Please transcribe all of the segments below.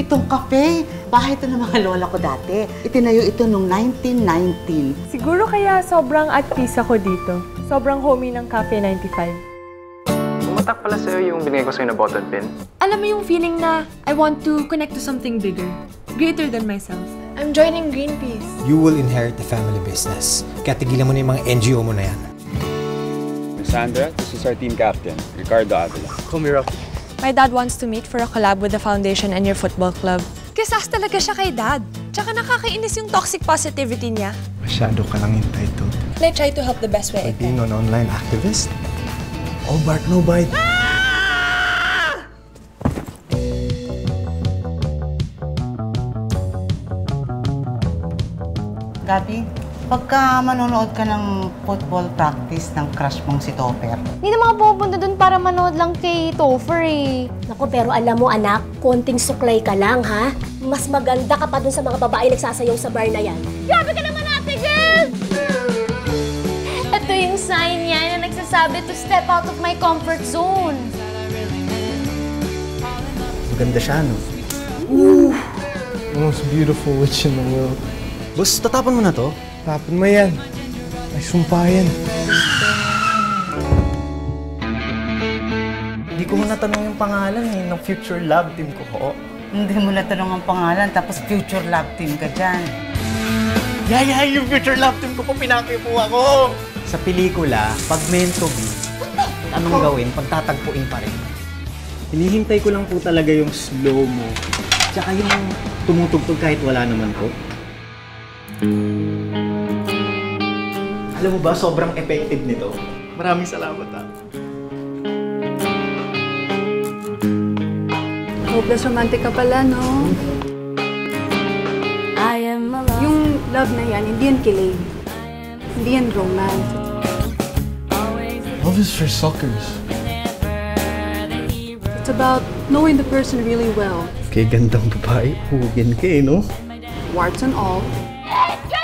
Itong kape, bahay ito ng mga lola ko dati. Itinayo ito noong 1919. Siguro kaya sobrang at peace ako dito. Sobrang homey ng Cafe 95. Tumatak pala sa'yo yung binigay ko sa'yo na bottle pen. Alam mo yung feeling na I want to connect to something bigger, greater than myself. I'm joining Greenpeace. You will inherit the family business. Kaya tigilan mo na yung mga NGO mo na yan. Sandra, this is our team captain, Ricardo Avila. Kumira. My dad wants to meet for a collab with the foundation and your football club. Kisas talaga siya kay dad. Tsaka nakakainis yung toxic positivity niya. Masyado ka lang entitled. And I try to help the best way I can. Being an online activist? All bark, no bite. Gabi, pagka manonood ka ng football practice ng crush mong si Topper, Hindi naman ako pupunta dun para manood lang kay Topher eh. Naku, pero alam mo anak, konting suklay ka lang ha. Mas maganda ka pa dun sa mga babae nagsasayaw sa bar na yan. Grabe ka naman ate girl! Ito yung sign niya na nagsasabi to step out of my comfort zone. Maganda siya, no? Ooh! The most beautiful witch in the world. Boss, tatapon mo na to? Tapon mo yan. May sumpa yan. Hindi ko mo natanong yung pangalan eh, ng future love team ko ho. hindi mo na tanong ang pangalan, tapos future love team ka dyan. Yaya, yung future love team ko po, pinaki po ako! Sa pelikula, pag meant to be, anong gawin? Pagtatagpuin pa rin. Hinihintay ko lang po talaga yung slow-mo. Tsaka yung tumutugtog kahit wala naman po. Alam mo ba, sobrang effective nito. Maraming salamat ah. Hopeless romantic ka pala, no? Yung love na yan, hindi yan kilig. Hindi yan romance. Love is for suckers. It's about knowing the person really well. Kay gandang babae, hugin ka eh, no? Warts and all. Christopher Winters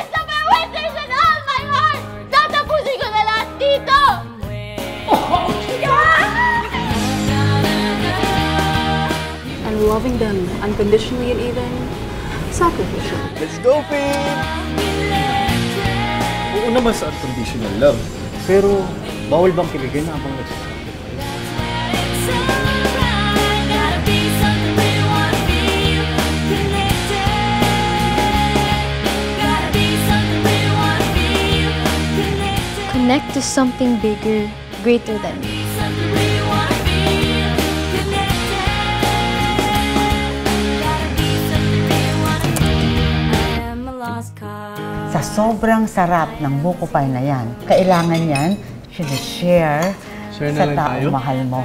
loving them unconditionally and even sacrificially. Let's go, Pete! Oo naman sa unconditional love. Pero, bawal bang kiligin habang nagsasabi? Connect to something bigger, greater than me. Sa sobrang sarap ng buko pie na yan, kailangan yan, share Share sa taong mahal mo.